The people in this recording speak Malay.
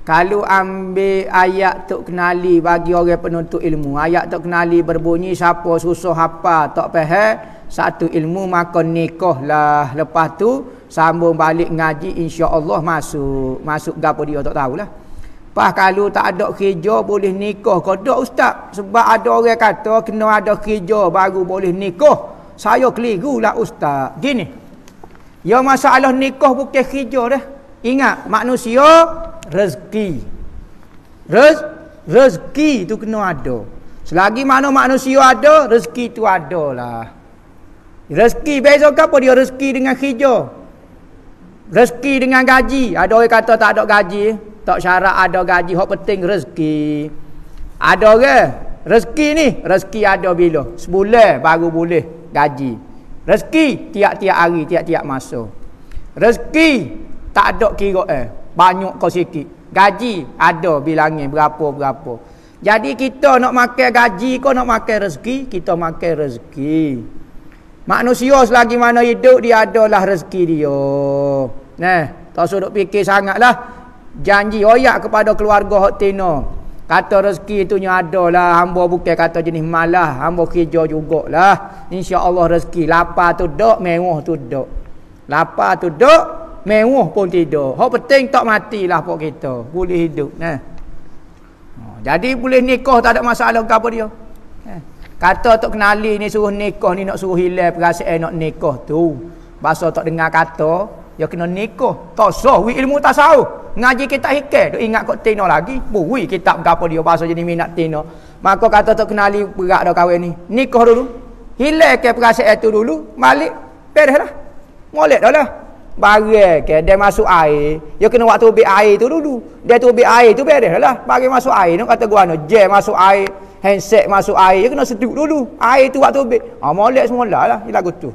kalau ambil ayat tok kenali bagi orang penuntut ilmu. Ayat tok kenali berbunyi siapa susah apa tak faham satu ilmu maka nikah lah. Lepas tu sambung balik ngaji insya-Allah masuk. Masuk gapo dia tak tahulah. Pas kalau tak ada kerja boleh nikah kau tak ustaz. Sebab ada orang kata kena ada kerja baru boleh nikah saya keliru lah ustaz. Gini. Ya masalah nikah bukan kerja dah. Ingat manusia rezeki. Rez, rezeki tu kena ada. Selagi mana manusia ada rezeki tu ada lah rezeki beza apa dia rezeki dengan kerja rezeki dengan gaji. Ada orang kata tak ada gaji. Tak syarat ada gaji. Hak penting rezeki. Ada orang rezeki ni rezeki ada bila? Sebulan baru boleh gaji. Rezeki tiap-tiap hari tiap-tiap masa. Rezeki tak ada kira eh banyak kau sikit. Gaji ada bilangnya berapa berapa jadi kita nak makan gaji kau nak makan rezeki kita makan rezeki. Manusia selagi mana hidup dia adalah rezeki dia. Nah tak usah duk fikir sangatlah. Janji oyak kepada keluarga hak tino. Kata rezeki itu nya ada lah hamba bukan kata jenis malah hamba kerja jugalah. insya-Allah rezeki lapar tu dok mewah tu dok. Lapar tu dok mewah pun tidur hak penting tak matilah pok kita boleh hidup nah ha, jadi boleh nikah tak ada masalah ke apa dia eh. kata tak kenali ni suruh nikah ni nak suruh hilang perasaan nak nikah tu bahasa tak dengar kata Ya kena nikah. Tak sah wi ilmu tasawuf. Ngaji kita hikah. Duk ingat kok tino lagi. Bui kitab gapo dia bahasa jadi minat tino. Maka kata tak kenali berat dah kahwin ni. Nikah dulu. Hilang ke perasaan itu dulu. Balik. Beres lah. Molek dah lah. Barang ke dia masuk air. Ya kena waktu ubik air tu dulu. Dia tu ubik air tu beres lah. Bagi masuk air. Nak kata gua no. Jam masuk air. Handset masuk air. Ya kena seduk dulu. Air tu waktu ubik. Ah, molek semula lah. Ini lagu tu.